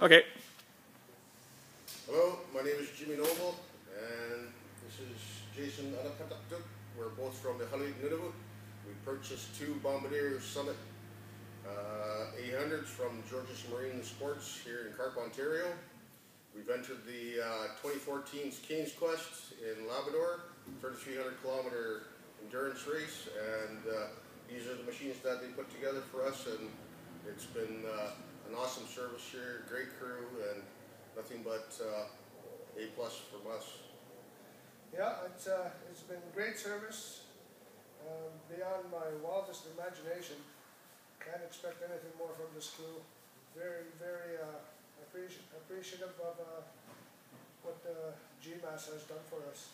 Okay. Hello, my name is Jimmy Noble, and this is Jason Anapatuk. We're both from the Iqaluit Nunavut. We purchased two Bombardier Summit uh, 800s from George's Marine Sports here in Carp, Ontario. We've entered the uh, 2014's Cain's Quest in Labrador, 3,300 kilometer endurance race, and uh, these are the machines that they put together for us, and it's been uh, awesome service here, great crew, and nothing but uh, A plus from us. Yeah, it's, uh, it's been great service, um, beyond my wildest imagination. Can't expect anything more from this crew. Very, very uh, appreci- appreciative of uh, what uh, GMAS has done for us.